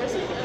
Joseph.